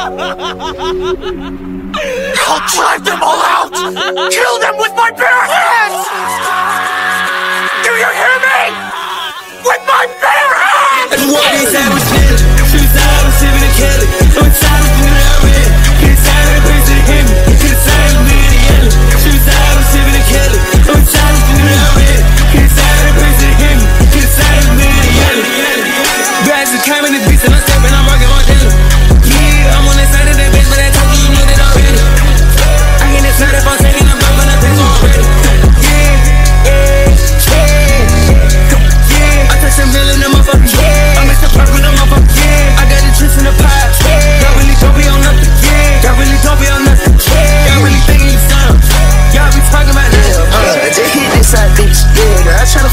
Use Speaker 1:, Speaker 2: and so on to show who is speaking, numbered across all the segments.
Speaker 1: I'll drive them all out! Kill them with my bare hands! Do you hear me? With my bare hands!
Speaker 2: And what is that I'm a. I'm tired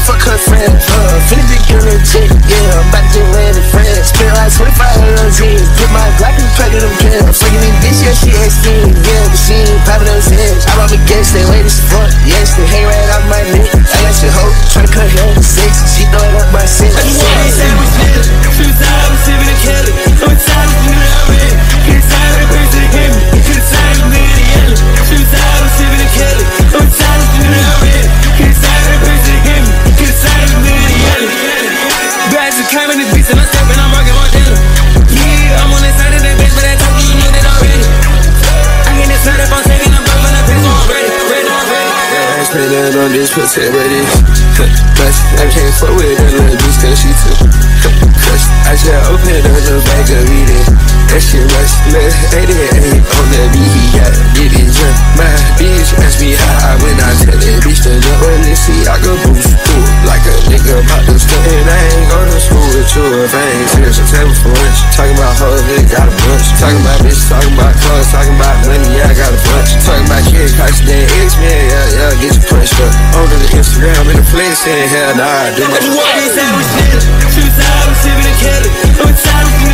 Speaker 3: fuck her friend. Uh, finna be a jet, yeah. I'm about to land in France. Spent like 25 hundred years. Get my Glock and pack of them pills. Fucking this bitch, yeah, she asking, yeah. But she ain't popping those heads. I'm up against lady as fuck. Yes, the hair right off my neck. I got your hoe, tryna cut hair
Speaker 2: Yeah,
Speaker 4: spent it on this pussy, it But I can't fuck with that little bitch cause she too. Cause I just opened up the bag of weed That shit rush, look, 88 on the beat, got did it jump My bitch asked me how I went, I tell that bitch to jump Well, let's see, I go boost through Like a nigga about to stuff And I ain't go to school with you if I ain't serious, I'm table for lunch Talking about hoes, they got a bunch. Talking about bitch, talking about clothes, talking about money, yeah, I got a bunch. Talking about kids, cost that X-Men, down, get your pressure up. Over the Instagram in the flex, saying hell nah, I do
Speaker 2: my. You want these sandwiches? Two times, sipping a Kelly. I'm tired of